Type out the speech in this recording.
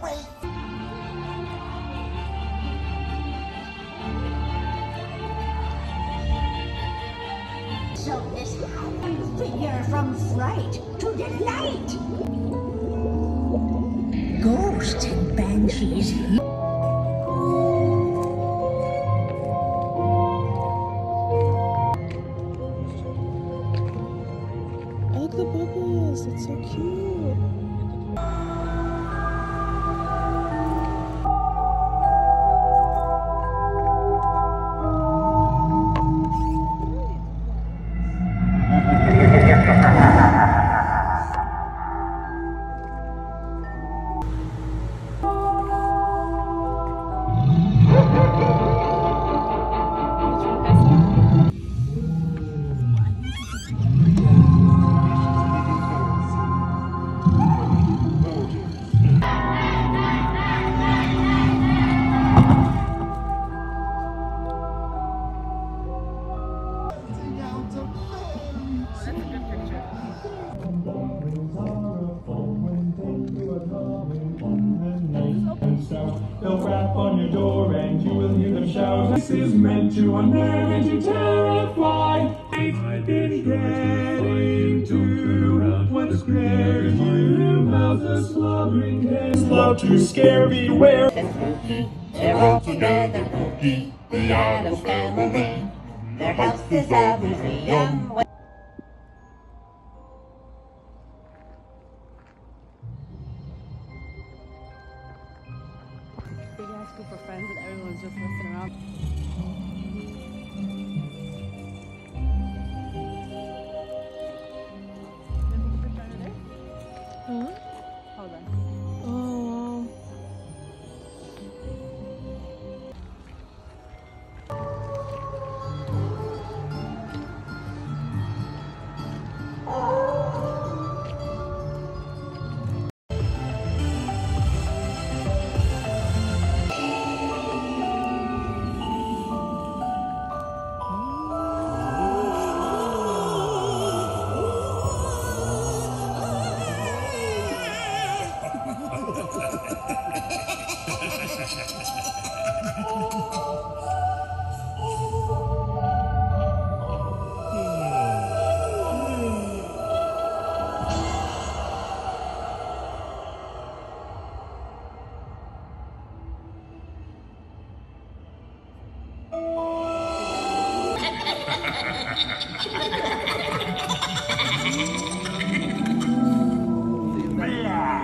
So this happens figure, from fright to delight. Ghosts and banshees. Look at the bubbles, it's so cute. Hear. This is meant to unnerve and to terrify. I've been getting to what scares you. Mouth a slobbering head. Love to scare, beware. They're all together spooky, the Addams family. Their house is a museum. Ass group of friends and everyone's just messing around. Blah!